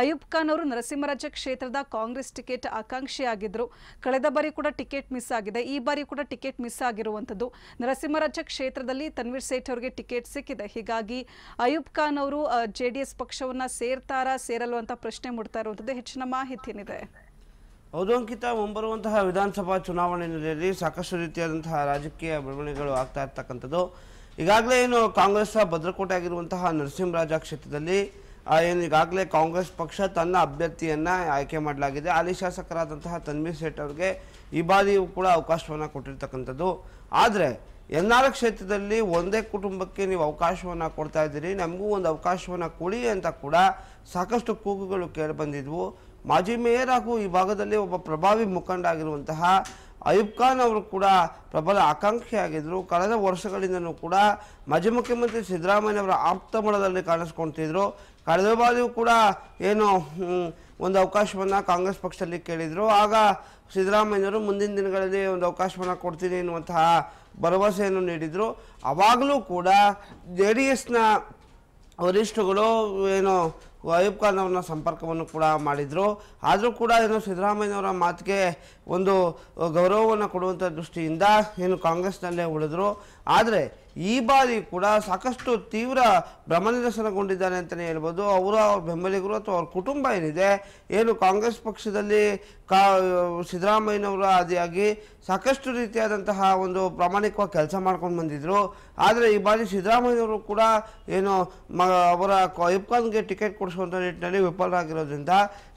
ಅಯೂಬ್ ಖಾನ್ ಅವರು ನರಸಿಂಹರಾಜ ಕ್ಷೇತ್ರದ ಕಾಂಗ್ರೆಸ್ ಟಿಕೆಟ್ ಆಕಾಂಕ್ಷಿಯಾಗಿದ್ದರು ಕಳೆದ ಬಾರಿ ಕೂಡ ಟಿಕೆಟ್ ಮಿಸ್ ಆಗಿದೆ. ಈ ಬಾರಿ ಕೂಡ ಟಿಕೆಟ್ ಮಿಸ್ ಆಗಿರುವಂಥದ್ದು. ನರಸಿಂಹರಾಜ ಕ್ಷೇತ್ರದಲ್ಲಿ ತನ್ವೀರ್ ಸೇಠ್ ಅವರಿಗೆ ಟಿಕೆಟ್ ಸಿಕ್ಕಿದೆ. ಹೀಗಾಗಿ ಅಯೂಬ್ ಖಾನ್ ಅವರು ಜೆ ಡಿ ಎಸ್ ಪಕ್ಷವನ್ನ ಸೇರ್ತಾರಾ, ಸೇರಲ್ವ ಅಂತ ಪ್ರಶ್ನೆ ಮೂಡ್ತಾ ಇರುವಂಥದ್ದು. ಹೆಚ್ಚಿನ ಮಾಹಿತಿ ಏನಿದೆ? ಹೌದು, ಅಂಕಿತ. ಮುಂಬರುವಂತಹ ವಿಧಾನಸಭಾ ಚುನಾವಣೆ ಹಿನ್ನೆಲೆಯಲ್ಲಿ ಸಾಕಷ್ಟು ರೀತಿಯಾದಂತಹ ರಾಜಕೀಯ ಬೆಳವಣಿಗೆಗಳು ಆಗ್ತಾ ಇರ್ತಕ್ಕಂಥದ್ದು. ಈಗಾಗಲೇ ಏನು ಕಾಂಗ್ರೆಸ್ ಭದ್ರಕೋಟೆ ಆಗಿರುವಂತಹ ನರಸಿಂಹರಾಜ ಕ್ಷೇತ್ರದಲ್ಲಿ ಏನು ಈಗಾಗಲೇ ಕಾಂಗ್ರೆಸ್ ಪಕ್ಷ ತನ್ನ ಅಭ್ಯರ್ಥಿಯನ್ನು ಆಯ್ಕೆ ಮಾಡಲಾಗಿದೆ. ಹಾಲಿ ಶಾಸಕರಾದಂತಹ ತನ್ವೀರ್ ಸೇಠ್ ಅವರಿಗೆ ಈ ಬಾರಿಯೂ ಕೂಡ ಅವಕಾಶವನ್ನು ಕೊಟ್ಟಿರ್ತಕ್ಕಂಥದ್ದು. ಆದರೆ ಎನ್ ಆರ್ ಕ್ಷೇತ್ರದಲ್ಲಿ ಒಂದೇ ಕುಟುಂಬಕ್ಕೆ ನೀವು ಅವಕಾಶವನ್ನು ಕೊಡ್ತಾ ಇದ್ದೀರಿ. ನಮಗೂ ಒಂದು ಅವಕಾಶವನ್ನು ಕೊಡಿ ಅಂತ ಕೂಡ ಸಾಕಷ್ಟು ಕೂಗುಗಳು ಕೇಳಿಬಂದಿದ್ವು ಮಾಜಿ ಮೇಯರ್ ಹಾಗೂ ಈ ಭಾಗದಲ್ಲಿ ಒಬ್ಬ ಪ್ರಭಾವಿ ಮುಖಂಡ ಆಗಿರುವಂತಹ ಅಯೂಬ್ ಖಾನ್ ಅವರು ಕೂಡ ಪ್ರಬಲ ಆಕಾಂಕ್ಷಿಯಾಗಿದ್ದರು ಕಳೆದ ವರ್ಷಗಳಿಂದಲೂ ಕೂಡ ಮಾಜಿ ಮುಖ್ಯಮಂತ್ರಿ ಸಿದ್ದರಾಮಯ್ಯ ಅವರ ಆಪ್ತ ಮಳದಲ್ಲಿ ಕಾಣಿಸ್ಕೊಳ್ತಿದ್ರು ಕಳೆದ ಬಾರಿಯೂ ಕೂಡ ಏನು ಒಂದು ಅವಕಾಶವನ್ನು ಕಾಂಗ್ರೆಸ್ ಪಕ್ಷದಲ್ಲಿ ಕೇಳಿದರು. ಆಗ ಸಿದ್ದರಾಮಯ್ಯವರು ಮುಂದಿನ ದಿನಗಳಲ್ಲಿ ಒಂದು ಅವಕಾಶವನ್ನು ಕೊಡ್ತೀನಿ ಎನ್ನುವಂತಹ ಭರವಸೆಯನ್ನು ನೀಡಿದರು. ಆವಾಗಲೂ ಕೂಡ ಜೆ ಡಿ ಎಸ್ನ ವರಿಷ್ಠಗಳು ಏನು ಅಯೂಬ್ ಖಾನ್ ಅವ್ರನ್ನ ಸಂಪರ್ಕವನ್ನು ಕೂಡ ಮಾಡಿದರು. ಆದರೂ ಕೂಡ ಏನು ಸಿದ್ದರಾಮಯ್ಯನವರ ಮಾತಿಗೆ ಒಂದು, ಗೌರವವನ್ನು ಕೊಡುವಂಥ ದೃಷ್ಟಿಯಿಂದ ಏನು ಕಾಂಗ್ರೆಸ್ನಲ್ಲೇ ಉಳಿದ್ರು. ಆದರೆ ಈ ಬಾರಿ ಕೂಡ ಸಾಕಷ್ಟು ತೀವ್ರ ಭ್ರಮನಿರಸನಗೊಂಡಿದ್ದಾನೆ ಅಂತಲೇ ಹೇಳ್ಬೋದು. ಅವರು ಅವ್ರ ಬೆಂಬಲಿಗರು ಅಥವಾ ಅವ್ರ ಕುಟುಂಬ ಏನಿದೆ, ಏನು ಕಾಂಗ್ರೆಸ್ ಪಕ್ಷದಲ್ಲಿ ಕಾ, ಸಿದ್ದರಾಮಯ್ಯನವರ ಆದಿಯಾಗಿ ಸಾಕಷ್ಟು ರೀತಿಯಾದಂತಹ ಒಂದು ಪ್ರಾಮಾಣಿಕವಾಗಿ ಕೆಲಸ ಮಾಡ್ಕೊಂಡು ಬಂದಿದ್ರು. ಆದರೆ ಈ ಬಾರಿ ಸಿದ್ದರಾಮಯ್ಯನವರು ಕೂಡ ಏನು ಮ, ಅವರ ಖಾನ್ಗೆ ಟಿಕೆಟ್ ಕೊಡಿಸುವಂಥ ನಿಟ್ಟಿನಲ್ಲಿ ವಿಫಲರಾಗಿರೋದ್ರಿಂದ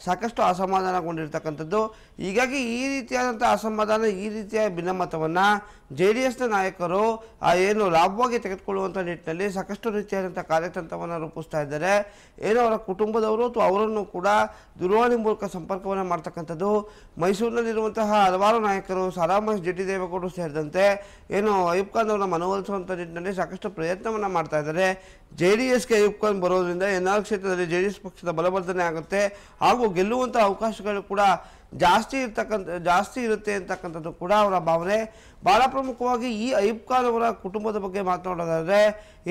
ಸಾಕಷ್ಟು ಅಸಮಾಧಾನಗೊಂಡಿರ್ತಕ್ಕಂಥದ್ದು. ಹೀಗಾಗಿ ಈ ರೀತಿಯಾದಂಥ ಅಸಮಾಧಾನ, ಈ ರೀತಿಯ ಭಿನ್ನಮತವನ್ನು ಜೆ ಡಿ ಎಸ್ನ ನಾಯಕರು ಆ ಏನು ಲಾಭವಾಗಿ ತೆಗೆದುಕೊಳ್ಳುವಂಥ ನಿಟ್ಟಿನಲ್ಲಿ ಸಾಕಷ್ಟು ರೀತಿಯಾದಂಥ ಕಾರ್ಯತಂತ್ರವನ್ನು ರೂಪಿಸ್ತಾ ಇದ್ದಾರೆ. ಏನು ಅವರ ಕುಟುಂಬದವರು ಅಥವಾ ಅವರನ್ನು ಕೂಡ ದೂರವಾಣಿ ಮೂಲಕ ಸಂಪರ್ಕವನ್ನು ಮಾಡ್ತಕ್ಕಂಥದ್ದು. ಮೈಸೂರಿನಲ್ಲಿರುವಂತಹ ಹಲವಾರು ನಾಯಕರು ಸಾರಾಮಹೇಶ್ ಜಿ ದೇವೇಗೌಡರು ಸೇರಿದಂತೆ ಏನು ಅಯೂಬ್ ಖಾನ್ ಅವರನ್ನು ಮನವೊಲಿಸುವಂಥ ನಿಟ್ಟಿನಲ್ಲಿ ಸಾಕಷ್ಟು ಪ್ರಯತ್ನವನ್ನು ಮಾಡ್ತಾ ಇದ್ದಾರೆ. ಜೆ ಡಿ ಎಸ್ಗೆ ಅಯೂಬ್ ಖಾನ್ ಬರೋದ್ರಿಂದ ಎನ್ ಆರ್ ಕ್ಷೇತ್ರದಲ್ಲಿ ಜೆ ಡಿ ಎಸ್ ಪಕ್ಷದ ಬಲವರ್ಧನೆ ಆಗುತ್ತೆ. ಹಾಗೂ ಗೆಲ್ಲುವಂಥ ಅವಕಾಶಗಳು ಕೂಡ ಜಾಸ್ತಿ ಇರ್ತಕ್ಕಂಥ, ಜಾಸ್ತಿ ಇರುತ್ತೆ ಅಂತಕ್ಕಂಥದ್ದು ಕೂಡ ಅವರ ಭಾವನೆ. ಬಹಳ ಪ್ರಮುಖವಾಗಿ ಈ ಅಯೂಬ್ ಖಾನ್ ಅವರ ಕುಟುಂಬದ ಬಗ್ಗೆ ಮಾತನಾಡೋದಾದರೆ,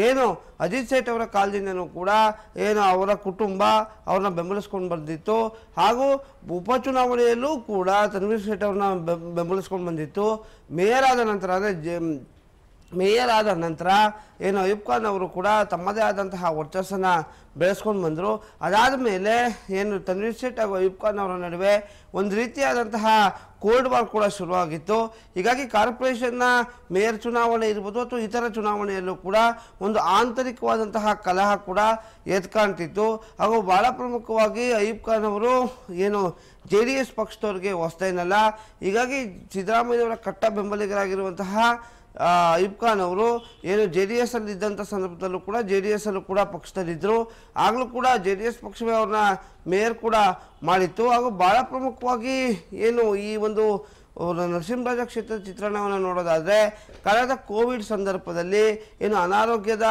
ಏನು ಅಜಿತ್ ಸೇಠ್ ಅವರ ಕಾಲದಿಂದನೂ ಕೂಡ ಏನು ಅವರ ಕುಟುಂಬ ಅವ್ರನ್ನ ಬೆಂಬಲಿಸ್ಕೊಂಡು ಬಂದಿತ್ತು. ಹಾಗೂ ಉಪಚುನಾವಣೆಯಲ್ಲೂ ಕೂಡ ತನ್ವೀರ್ ಸೇಠ್ ಅವ್ರನ್ನ ಬೆಂಬಲಿಸ್ಕೊಂಡು ಬಂದಿತ್ತು. ಮೇಯರ್ ಆದ ನಂತರ ಅಂದರೆ ಮೇಯರ್ ಆದ ನಂತರ ಏನು ಅಯ್ಯೂಬ್ ಖಾನ್ ಅವರು ಕೂಡ ತಮ್ಮದೇ ಆದಂತಹ ವರ್ಚಸ್ಸನ್ನು ಬೆಳೆಸ್ಕೊಂಡು ಬಂದರು. ಅದಾದ ಮೇಲೆ ಏನು ತನ್ವೀರ್ ಸೇಠ್ ಹಾಗೂ ಅಯ್ಯೂಬ್ ಖಾನ್ ಅವರ ನಡುವೆ ಒಂದು ರೀತಿಯಾದಂತಹ ಕೋಲ್ಡ್ ವಾರ್ ಕೂಡ ಶುರುವಾಗಿತ್ತು. ಹೀಗಾಗಿ ಕಾರ್ಪೊರೇಷನ್ನ ಮೇಯರ್ ಚುನಾವಣೆ ಇರ್ಬೋದು ಅಥವಾ ಇತರ ಚುನಾವಣೆಯಲ್ಲೂ ಕೂಡ ಒಂದು ಆಂತರಿಕವಾದಂತಹ ಕಲಹ ಕೂಡ ಎದ್ದು ಕಾಣ್ತಿತ್ತು ಹಾಗೂ ಭಾಳ ಪ್ರಮುಖವಾಗಿ ಅಯ್ಯೂಬ್ ಖಾನ್ ಅವರು ಏನು ಜೆ ಡಿ ಎಸ್ ಪಕ್ಷದವ್ರಿಗೆ ಹೊಸದೇನಲ್ಲ, ಹೀಗಾಗಿ ಸಿದ್ದರಾಮಯ್ಯವರ ಕಟ್ಟ ಬೆಂಬಲಿಗರಾಗಿರುವಂತಹ ಖಾನ್ ಅವರು ಏನು ಜೆ ಡಿ ಎಸ್ ಅಲ್ಲಿ ಇದ್ದಂಥ ಸಂದರ್ಭದಲ್ಲೂ ಕೂಡ ಜೆ ಡಿ ಎಸ್ ಅಲ್ಲೂ ಕೂಡ ಪಕ್ಷದಲ್ಲಿದ್ದರು ಆಗಲೂ ಕೂಡ ಜೆ ಡಿ ಎಸ್ ಪಕ್ಷವೇ ಅವ್ರನ್ನ ಮೇಯರ್ ಕೂಡ ಮಾಡಿತ್ತು. ಹಾಗೂ ಭಾಳ ಪ್ರಮುಖವಾಗಿ ಏನು ಈ ಒಂದು ನರಸಿಂಹರಾಜ ಕ್ಷೇತ್ರದ ಚಿತ್ರಣವನ್ನು ನೋಡೋದಾದರೆ, ಕಳೆದ ಕೋವಿಡ್ ಸಂದರ್ಭದಲ್ಲಿ ಏನು ಅನಾರೋಗ್ಯದ,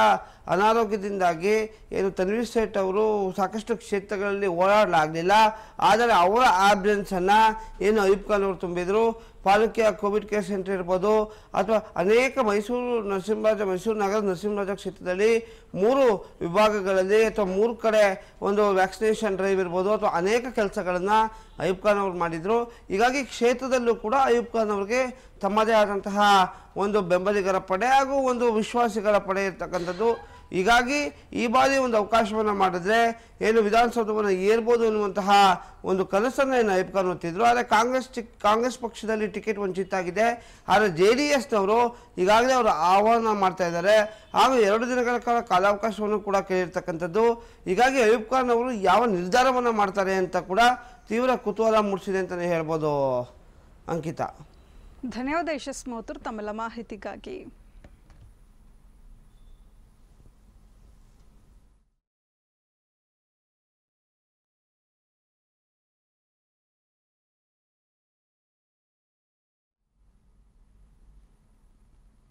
ಅನಾರೋಗ್ಯದಿಂದಾಗಿ ಏನು ತನ್ವೀರ್ ಸೇಠ್ ಅವರು ಸಾಕಷ್ಟು ಕ್ಷೇತ್ರಗಳಲ್ಲಿ ಓಡಾಡಲಾಗಲಿಲ್ಲ ಆದರೆ ಅವರ ಆಬ್ಸೆನ್ಸನ್ನು ಏನು ಅಯೂಬ್ ಖಾನ್ ಅವರು ತುಂಬಿದರು. ಪಾಲಿಕೆಯ ಕೋವಿಡ್ ಕೇರ್ ಸೆಂಟರ್ ಇರ್ಬೋದು ಅಥವಾ ಅನೇಕ ಮೈಸೂರು ನರಸಿಂಹರಾಜ, ಮೈಸೂರು ನಗರ ನರಸಿಂಹರಾಜ ಕ್ಷೇತ್ರದಲ್ಲಿ ಮೂರು ವಿಭಾಗಗಳಲ್ಲಿ ಅಥವಾ ಮೂರು ಕಡೆ ಒಂದು ವ್ಯಾಕ್ಸಿನೇಷನ್ ಡ್ರೈವ್ ಇರ್ಬೋದು ಅಥವಾ ಅನೇಕ ಕೆಲಸಗಳನ್ನು ಅಯ್ಯೂಬ್ ಖಾನ್ ಅವರು ಮಾಡಿದರು. ಹೀಗಾಗಿ ಕ್ಷೇತ್ರದಲ್ಲೂ ಕೂಡ ಅಯ್ಯೂಬ್ ಖಾನ್ ಅವರಿಗೆ ತಮ್ಮದೇ ಆದಂತಹ ಒಂದು ಬೆಂಬಲಿಗರ ಪಡೆ ಹಾಗೂ ಒಂದು ವಿಶ್ವಾಸಿಗಳ ಪಡೆ ಇರ್ತಕ್ಕಂಥದ್ದು. ಹೀಗಾಗಿ ಈ ಬಾರಿ ಒಂದು ಅವಕಾಶವನ್ನು ಮಾಡಿದ್ರೆ ಏನು ವಿಧಾನಸೌಧವನ್ನು ಏರ್ಬೋದು ಅನ್ನುವಂತಹ ಒಂದು ಕನಸನ್ನು ಏನು ಖಾನ್ ಹೊತ್ತಿದ್ರು ಆದರೆ ಕಾಂಗ್ರೆಸ್ ಕಾಂಗ್ರೆಸ್ ಪಕ್ಷದಲ್ಲಿ ಟಿಕೆಟ್ ವಂಚಿತಾಗಿದೆ ಆದರೆ ಜೆ ಡಿ ಎಸ್ನವರು ಈಗಾಗಲೇ ಅವರು ಆಹ್ವಾನ ಮಾಡ್ತಾ ಇದ್ದಾರೆ. ಹಾಗೂ ಎರಡು ದಿನಗಳ ಕಾಲ ಕಾಲಾವಕಾಶವನ್ನು ಕೂಡ ಕೇಳಿರ್ತಕ್ಕಂಥದ್ದು. ಹೀಗಾಗಿ ಅಯ್ಯಪ್ ಖಾನ್ ಅವರು ಯಾವ ನಿರ್ಧಾರವನ್ನು ಮಾಡ್ತಾರೆ ಅಂತ ಕೂಡ ತೀವ್ರ ಕುತೂಹಲ ಮೂಡಿಸಿದೆ ಅಂತಲೇ ಹೇಳ್ಬೋದು ಅಂಕಿತಾ. ಧನ್ಯವಾದ ಯಶಸ್ ಮೋತರ್ ತಮ್ಮೆಲ್ಲ ಮಾಹಿತಿಗಾಗಿ.